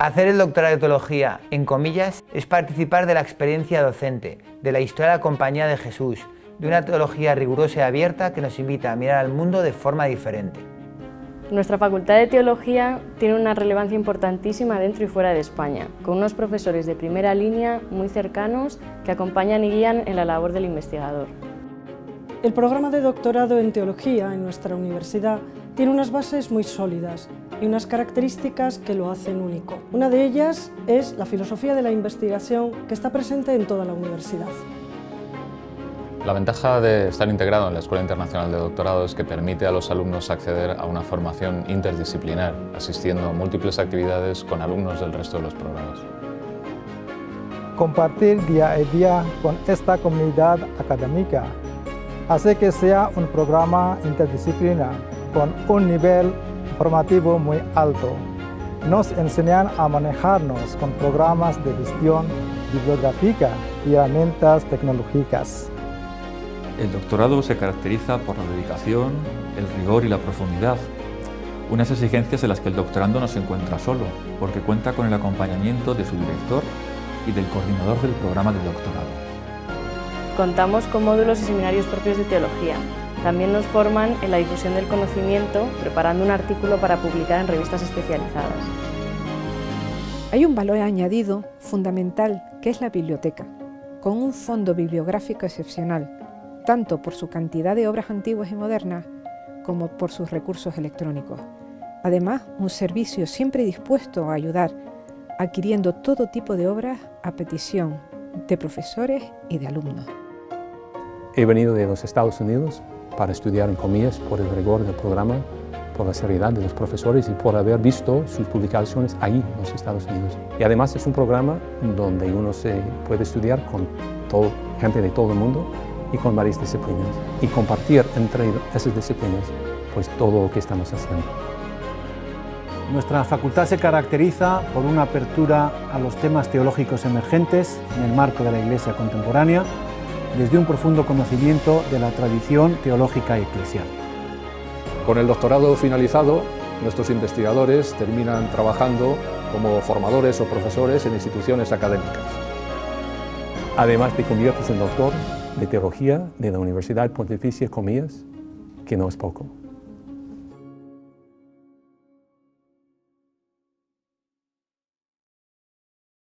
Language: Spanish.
Hacer el doctorado de teología, en comillas, es participar de la experiencia docente, de la historia de la compañía de Jesús, de una teología rigurosa y abierta que nos invita a mirar al mundo de forma diferente. Nuestra Facultad de Teología tiene una relevancia importantísima dentro y fuera de España, con unos profesores de primera línea muy cercanos que acompañan y guían en la labor del investigador. El programa de doctorado en Teología en nuestra universidad tiene unas bases muy sólidas y unas características que lo hacen único. Una de ellas es la filosofía de la investigación que está presente en toda la universidad. La ventaja de estar integrado en la Escuela Internacional de Doctorado es que permite a los alumnos acceder a una formación interdisciplinar, asistiendo a múltiples actividades con alumnos del resto de los programas. Compartir día a día con esta comunidad académica hace que sea un programa interdisciplinar con un nivel formativo muy alto. Nos enseñan a manejarnos con programas de gestión bibliográfica y herramientas tecnológicas. El doctorado se caracteriza por la dedicación, el rigor y la profundidad, unas exigencias en las que el doctorando no se encuentra solo, porque cuenta con el acompañamiento de su director y del coordinador del programa de doctorado. Contamos con módulos y seminarios propios de teología. También nos forman en la difusión del conocimiento, preparando un artículo para publicar en revistas especializadas. Hay un valor añadido fundamental que es la biblioteca, con un fondo bibliográfico excepcional, tanto por su cantidad de obras antiguas y modernas como por sus recursos electrónicos. Además, un servicio siempre dispuesto a ayudar, adquiriendo todo tipo de obras a petición de profesores y de alumnos. He venido de los Estados Unidos para estudiar en comillas por el rigor del programa, por la seriedad de los profesores y por haber visto sus publicaciones ahí en los Estados Unidos. Y además es un programa donde uno se puede estudiar con todo, gente de todo el mundo y con varias disciplinas y compartir entre esas disciplinas pues todo lo que estamos haciendo. Nuestra facultad se caracteriza por una apertura a los temas teológicos emergentes en el marco de la Iglesia contemporánea, desde un profundo conocimiento de la tradición teológica eclesial. Con el doctorado finalizado, nuestros investigadores terminan trabajando como formadores o profesores en instituciones académicas. Además te conviertes en doctor de Teología de la Universidad Pontificia Comillas, que no es poco.